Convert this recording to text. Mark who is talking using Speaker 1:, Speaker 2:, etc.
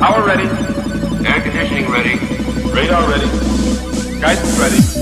Speaker 1: Power ready.
Speaker 2: Air conditioning ready.
Speaker 1: Radar ready. Guidance ready.